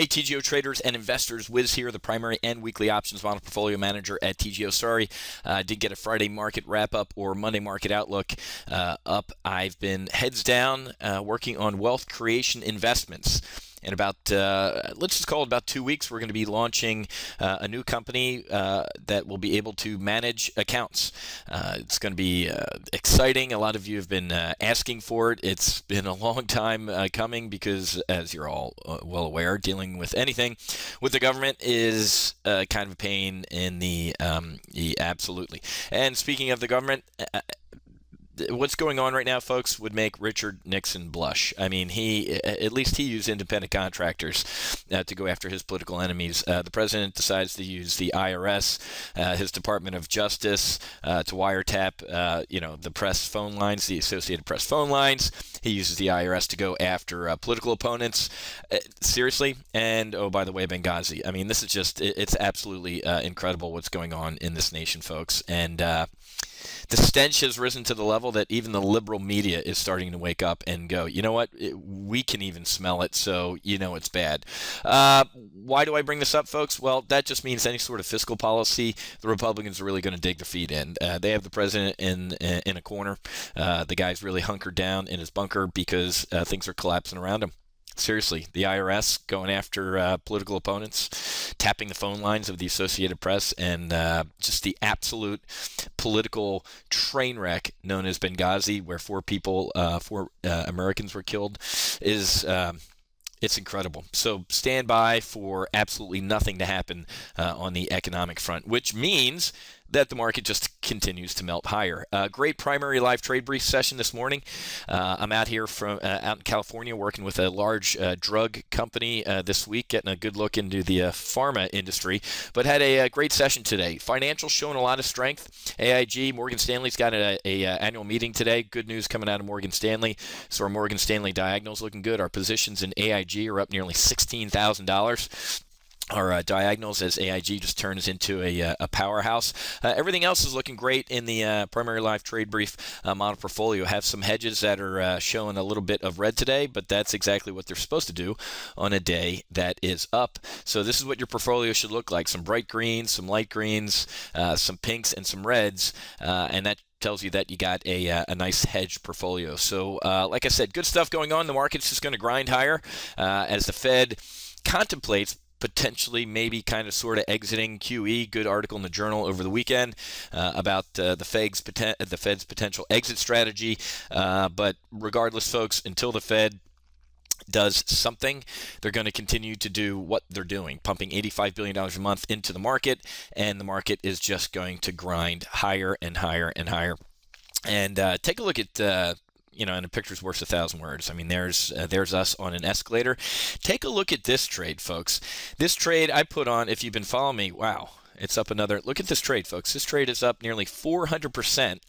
Hey, TGO traders and investors, Whiz here, the primary and weekly options model portfolio manager at TGO. Sorry, I uh, did get a Friday market wrap up or Monday market outlook uh, up. I've been heads down uh, working on wealth creation investments in about uh, let's just call it about two weeks we're going to be launching uh, a new company uh, that will be able to manage accounts. Uh, it's going to be uh, exciting. A lot of you have been uh, asking for it. It's been a long time coming because as you're all well aware dealing with anything with the government is kind of a pain in the, um, the absolutely. And speaking of the government what's going on right now, folks, would make Richard Nixon blush. I mean, he at least he used independent contractors uh, to go after his political enemies. Uh, the president decides to use the IRS, uh, his Department of Justice, uh, to wiretap, uh, you know, the press phone lines, the Associated Press phone lines. He uses the IRS to go after uh, political opponents. seriously, and oh, by the way, Benghazi. I mean, this is just it's absolutely incredible what's going on in this nation, folks, and the stench has risen to the level that even the liberal media is starting to wake up and go, you know what, it, we can even smell it, so you know it's bad. Uh, why do I bring this up, folks? Well, that just means any sort of fiscal policy, the Republicans are really going to dig their feet in. Uh, they have the president in in a corner. Uh, the guy's really hunkered down in his bunker because uh, things are collapsing around him. Seriously, the IRS going after uh, political opponents, tapping the phone lines of the Associated Press, and uh, just the absolute political train wreck known as Benghazi, where four people, uh, four uh, Americans were killed, is um, it's incredible. So stand by for absolutely nothing to happen uh, on the economic front, which means that the market just continues to melt higher. Uh, great primary live trade brief session this morning. Uh, I'm out here from uh, out in California working with a large uh, drug company uh, this week, getting a good look into the uh, pharma industry. But had a, a, great session today. Financials showing a lot of strength. AIG, Morgan Stanley's got a, a, annual meeting today. Good news coming out of Morgan Stanley. So our Morgan Stanley diagonals looking good. Our positions in AIG are up nearly sixteen thousand dollars our uh, diagonals as AIG just turns into a, uh, a powerhouse. Uh, everything else is looking great in the uh, primary live trade brief uh, model portfolio. Have some hedges that are uh, showing a little bit of red today, but that's exactly what they're supposed to do on a day that is up. So this is what your portfolio should look like: some bright greens, some light greens, some pinks, and some reds, and that tells you that you got a, a nice hedge portfolio. So, like I said, good stuff going on. The market's just going to grind higher as the Fed contemplates potentially maybe kind of sort of exiting QE. Good article in the journal over the weekend uh, about uh, the Fed's poten- the Fed's potential exit strategy. Uh, but regardless, folks, until the Fed does something, they're going to continue to do what they're doing, pumping $85 billion a month into the market, and the market is just going to grind higher and higher and higher. And uh, take a look at uh, you know, and a picture's worth a thousand words. I mean, there's uh, there's us on an escalator. Take a look at this trade, folks. This trade I put on. If you've been following me, wow, it's up another. Look at this trade, folks. This trade is up nearly 400%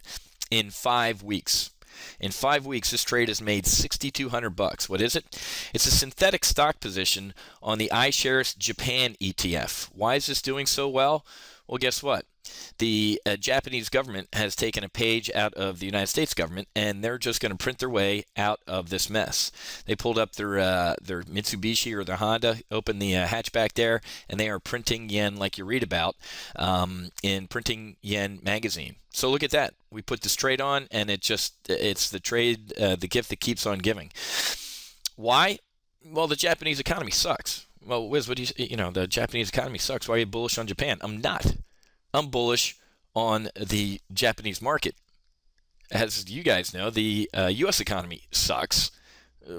in five weeks. In five weeks, this trade has made 6,200 bucks. What is it? It's a synthetic stock position on the iShares Japan ETF. Why is this doing so well? Well, guess what? The uh, Japanese government has taken a page out of the United States government, and they're just going to print their way out of this mess. They pulled up their uh, their Mitsubishi or their Honda, opened the uh, hatchback there, and they are printing yen like you read about um, in Printing Yen magazine. So look at that. We put this trade on, and it just it's the trade, uh, the gift that keeps on giving. Why? Well, the Japanese economy sucks. Well, Whiz, what do you you know the Japanese economy sucks. Why are you bullish on Japan? I'm not. I'm bullish on the Japanese market. As you guys know, the uh, U.S. economy sucks,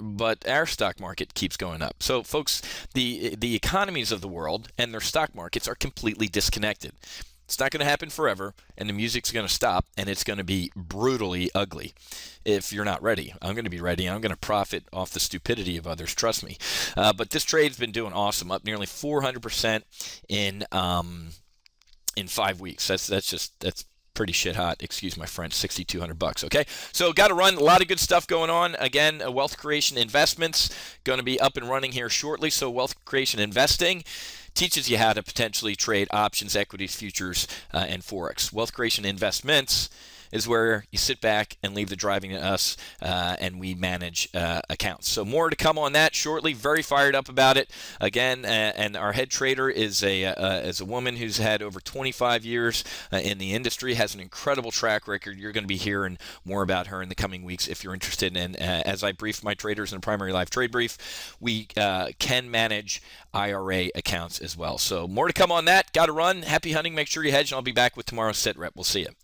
but our stock market keeps going up. So, folks, the the economies of the world and their stock markets are completely disconnected. It's not going to happen forever, and the music's going to stop, and it's going to be brutally ugly if you're not ready. I'm going to be ready. I'm going to profit off the stupidity of others, trust me. Uh, but this trade's been doing awesome, up nearly 400% in um, in five weeks. That's that's just that's pretty shit hot. Excuse my French. 6,200 bucks. Okay, so got to run. A lot of good stuff going on. Again, wealth creation investments going to be up and running here shortly. So wealth creation investing teaches you how to potentially trade options, equities, futures, uh, and forex. Wealth creation investments is where you sit back and leave the driving to us, uh, and we manage uh, accounts. So more to come on that shortly. Very fired up about it. Again, uh, and our head trader is a uh, is a woman who's had over 25 years uh, in the industry, has an incredible track record. You're going to be hearing more about her in the coming weeks if you're interested. And as I brief my traders in a primary live trade brief, we can manage IRA accounts as well. So more to come on that. Got to run. Happy hunting. Make sure you hedge, and I'll be back with tomorrow's sit rep. We'll see you.